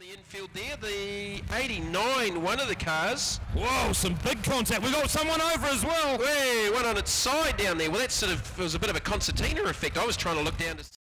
the infield there, the 89, one of the cars. Whoa, some big contact. We got someone over as well. Hey, one on its side down there. Well, that sort of was a bit of a concertina effect. I was trying to look down to.